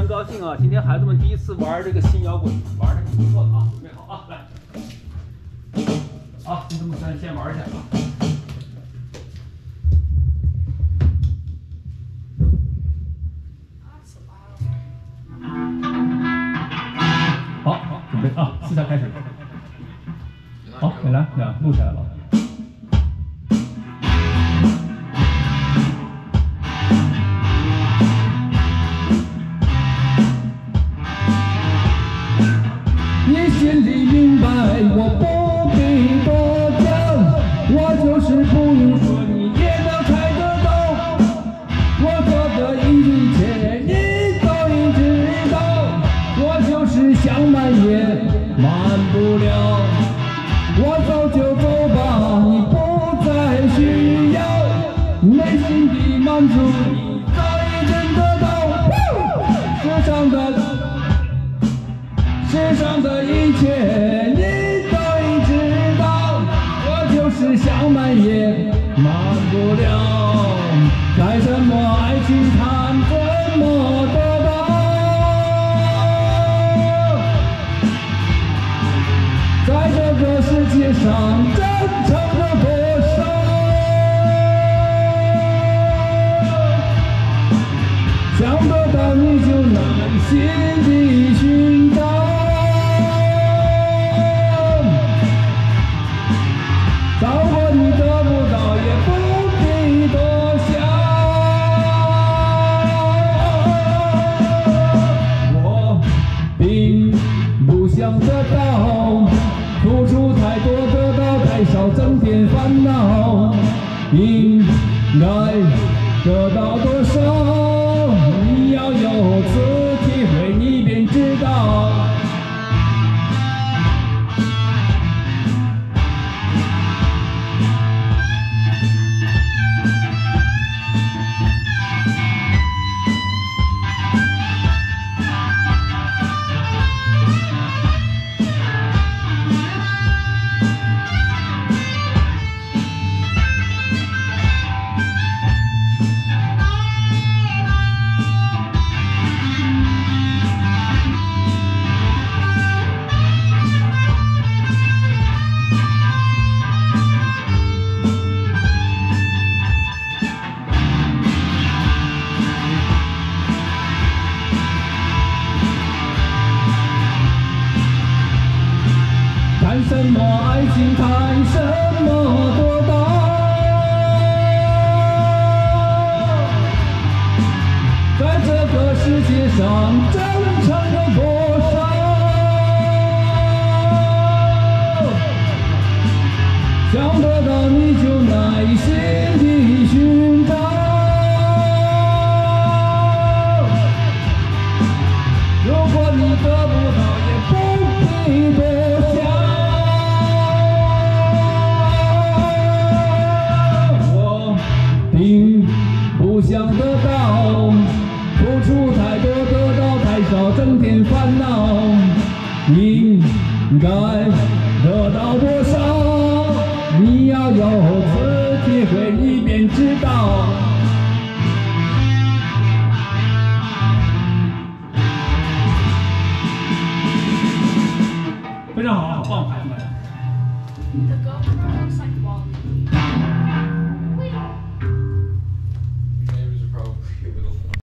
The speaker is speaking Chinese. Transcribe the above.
常高兴啊！今天孩子们第一次玩这个新摇滚，玩的挺不错的啊！准备好啊，来，好，兄弟们先先玩一下啊！好好，准备啊，四下开始。好，你来来，录下来了。我不必多讲，我就是不用说，你也能猜得到。我做的一切你早已知道，我就是想瞒也瞒不了。我走就走吧，你不再需要，内心的满足你早已真得到。世上的。世上的一切想得到你就耐心地寻找。如果你得不到，也不必多想。我并不想得到，付出太多，得到太少，增添烦恼。应该得到多少？什么爱情，谈什么多大？在这个世界上，真诚有多少？想得到你就耐心地增添烦恼，应该得到多少？你要有自己会一便知道。非常好，棒，